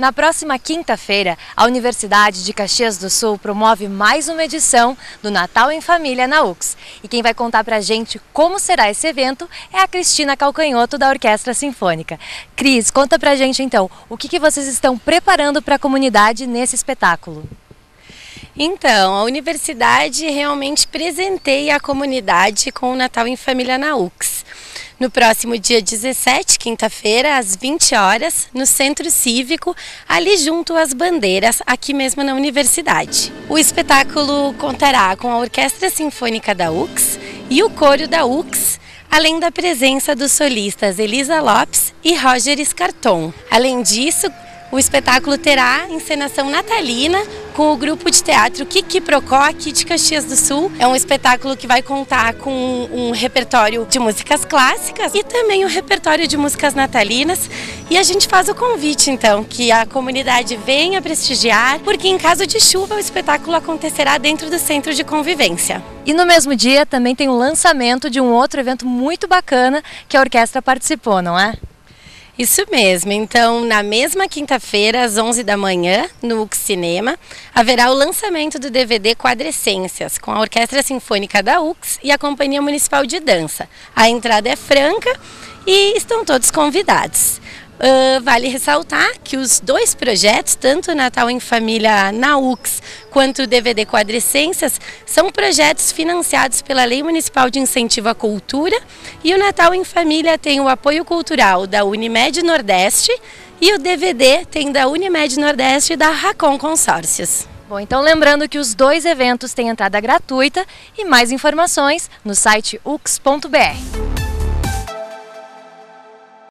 Na próxima quinta-feira, a Universidade de Caxias do Sul promove mais uma edição do Natal em Família na UX. E quem vai contar pra gente como será esse evento é a Cristina Calcanhoto, da Orquestra Sinfônica. Cris, conta pra gente então, o que, que vocês estão preparando para a comunidade nesse espetáculo? Então, a universidade realmente presenteia a comunidade com o Natal em Família na UX no próximo dia 17, quinta-feira, às 20 horas, no Centro Cívico, ali junto às bandeiras, aqui mesmo na universidade. O espetáculo contará com a Orquestra Sinfônica da UX e o coro da UX, além da presença dos solistas Elisa Lopes e Roger Scarton. Além disso, o espetáculo terá encenação natalina com o grupo de teatro Kiki Procó aqui de Caxias do Sul. É um espetáculo que vai contar com um repertório de músicas clássicas e também um repertório de músicas natalinas. E a gente faz o convite então que a comunidade venha prestigiar, porque em caso de chuva o espetáculo acontecerá dentro do centro de convivência. E no mesmo dia também tem o lançamento de um outro evento muito bacana que a orquestra participou, não é? Isso mesmo. Então, na mesma quinta-feira, às 11 da manhã, no UX Cinema, haverá o lançamento do DVD Quadrescências, com a Orquestra Sinfônica da UX e a Companhia Municipal de Dança. A entrada é franca e estão todos convidados. Uh, vale ressaltar que os dois projetos, tanto Natal em Família na UX quanto o DVD Quadrescências, são projetos financiados pela Lei Municipal de Incentivo à Cultura e o Natal em Família tem o apoio cultural da Unimed Nordeste e o DVD tem da Unimed Nordeste e da Racon Consórcios. Bom, então lembrando que os dois eventos têm entrada gratuita e mais informações no site ux.br.